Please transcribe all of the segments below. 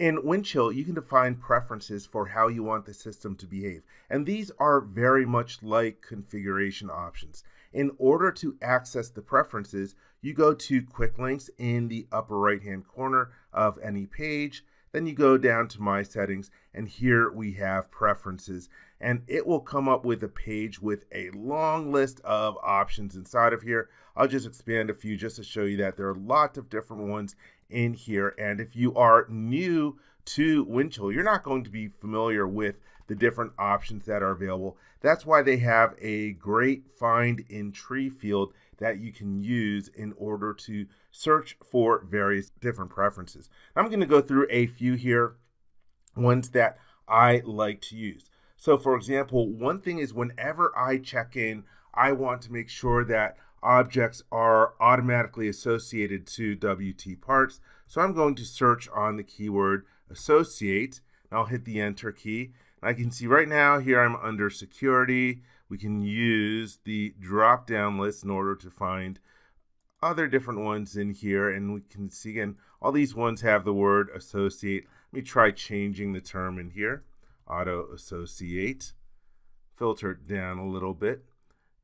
In Windchill, you can define preferences for how you want the system to behave, and these are very much like configuration options. In order to access the preferences, you go to quick links in the upper right hand corner of any page. Then you go down to my settings, and here we have preferences. And it will come up with a page with a long list of options inside of here. I'll just expand a few just to show you that there are lots of different ones in here. And if you are new to Windchill, you're not going to be familiar with the different options that are available. That's why they have a great find in tree field that you can use in order to search for various different preferences. I'm going to go through a few here, ones that I like to use. So for example, one thing is whenever I check in, I want to make sure that objects are automatically associated to WT parts. So I'm going to search on the keyword associate. I'll hit the enter key. I can see right now here I'm under security. We can use the drop down list in order to find other different ones in here. And we can see again, all these ones have the word associate. Let me try changing the term in here. Auto associate. Filter it down a little bit.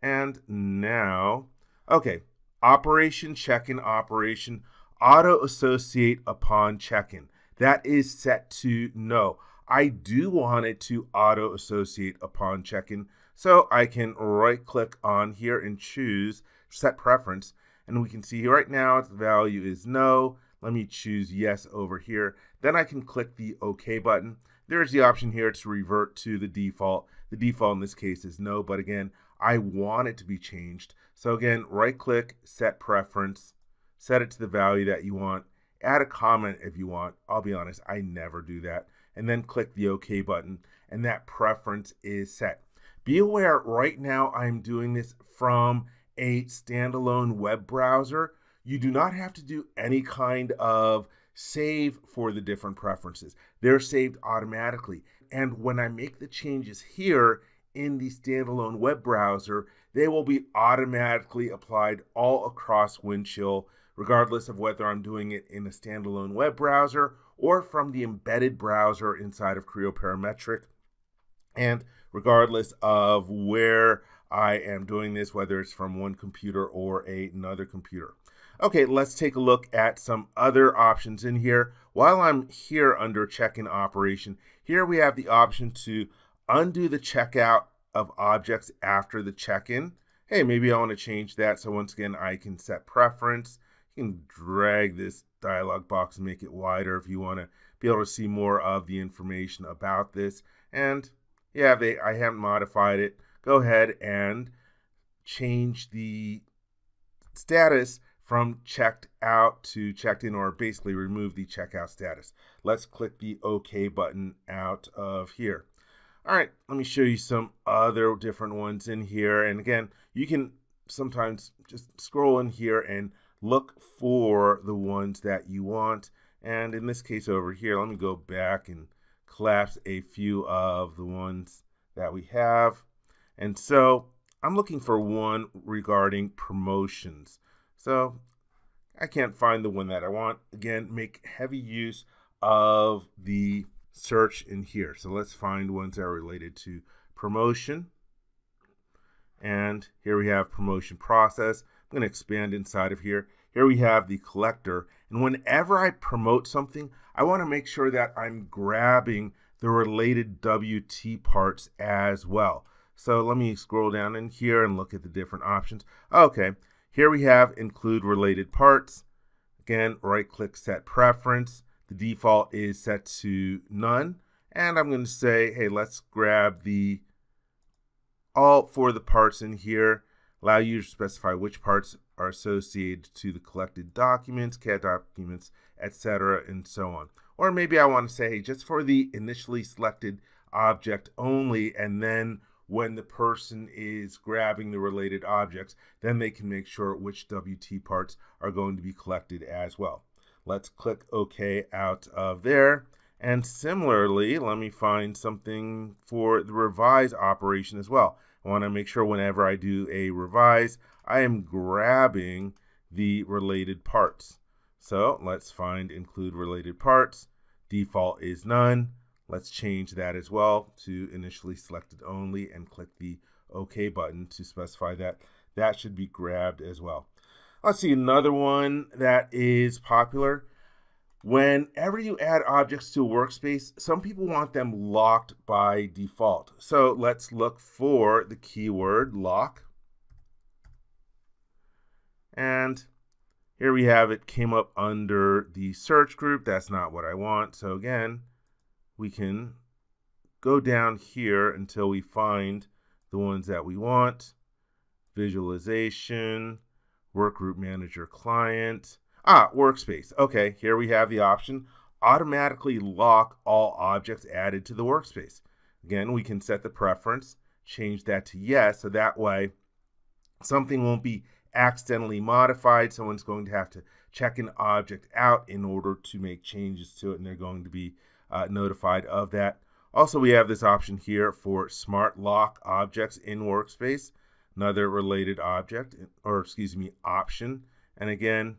And now Okay, operation check-in operation auto associate upon check-in. That is set to no. I do want it to auto associate upon check-in. So I can right click on here and choose set preference. And we can see right now the value is no. Let me choose yes over here. Then I can click the OK button. There's the option here to revert to the default. The default in this case is no, but again, I want it to be changed. So again, right click, set preference, set it to the value that you want, add a comment if you want. I'll be honest, I never do that. And then click the OK button, and that preference is set. Be aware, right now I'm doing this from a standalone web browser. You do not have to do any kind of save for the different preferences. They're saved automatically. And when I make the changes here in the standalone web browser, they will be automatically applied all across Windchill, regardless of whether I'm doing it in a standalone web browser or from the embedded browser inside of Creo Parametric. And regardless of where I am doing this, whether it's from one computer or a, another computer. Okay, let's take a look at some other options in here. While I'm here under check-in operation, here we have the option to undo the checkout of objects after the check-in. Hey, maybe I want to change that. So once again, I can set preference. You can drag this dialog box and make it wider if you want to be able to see more of the information about this. And yeah, they I haven't modified it. Go ahead and change the status from checked out to checked in or basically remove the checkout status. Let's click the OK button out of here. All right, let me show you some other different ones in here. And again, you can sometimes just scroll in here and look for the ones that you want. And in this case over here, let me go back and collapse a few of the ones that we have. And so I'm looking for one regarding promotions. So I can't find the one that I want. Again, make heavy use of the search in here. So let's find ones that are related to promotion. And here we have promotion process. I'm going to expand inside of here. Here we have the collector. And whenever I promote something, I want to make sure that I'm grabbing the related WT parts as well. So let me scroll down in here and look at the different options. Okay, here we have include related parts. Again, right click set preference. The default is set to none. And I'm going to say, hey, let's grab the all for the parts in here. Allow you to specify which parts are associated to the collected documents, CAD documents, etc., and so on. Or maybe I want to say, just for the initially selected object only, and then when the person is grabbing the related objects, then they can make sure which WT parts are going to be collected as well. Let's click OK out of there. And similarly, let me find something for the revise operation as well. I want to make sure whenever I do a revise, I am grabbing the related parts. So let's find include related parts. default is none. Let's change that as well to initially selected only and click the OK button to specify that. That should be grabbed as well. Let's see another one that is popular. Whenever you add objects to a workspace, some people want them locked by default. So let's look for the keyword lock. And here we have it came up under the search group. That's not what I want. So again, we can go down here until we find the ones that we want. Visualization, Workgroup Manager Client. Ah, Workspace. Okay, here we have the option. Automatically lock all objects added to the workspace. Again, we can set the preference, change that to yes, so that way something won't be accidentally modified. Someone's going to have to check an object out in order to make changes to it, and they're going to be uh, notified of that. Also, we have this option here for smart lock objects in workspace, another related object, or excuse me, option. And again,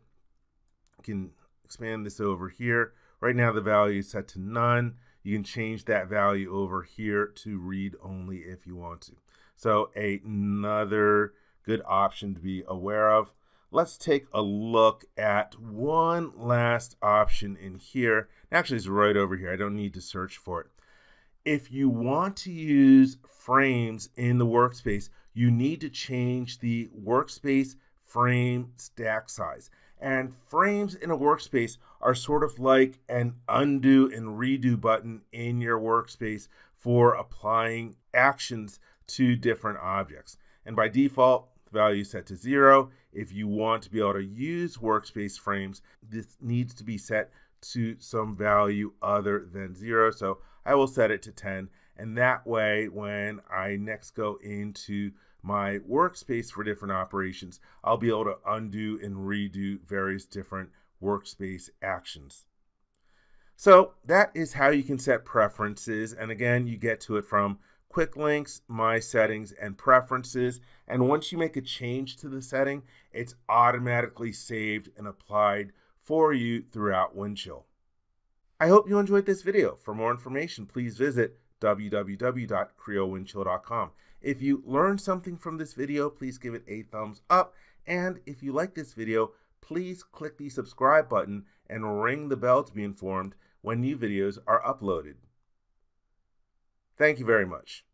can expand this over here. Right now, the value is set to none. You can change that value over here to read only if you want to. So another good option to be aware of. Let's take a look at one last option in here. Actually, it's right over here. I don't need to search for it. If you want to use frames in the workspace, you need to change the workspace frame stack size. And frames in a workspace are sort of like an undo and redo button in your workspace for applying actions to different objects. And by default, value set to zero. If you want to be able to use workspace frames, this needs to be set to some value other than zero. So I will set it to 10. And that way, when I next go into my workspace for different operations, I'll be able to undo and redo various different workspace actions. So that is how you can set preferences. And again, you get to it from quick links, my settings, and preferences. And once you make a change to the setting, it's automatically saved and applied for you throughout Windchill. I hope you enjoyed this video. For more information, please visit www.creowindchill.com. If you learned something from this video, please give it a thumbs up. And if you like this video, please click the subscribe button and ring the bell to be informed when new videos are uploaded. Thank you very much.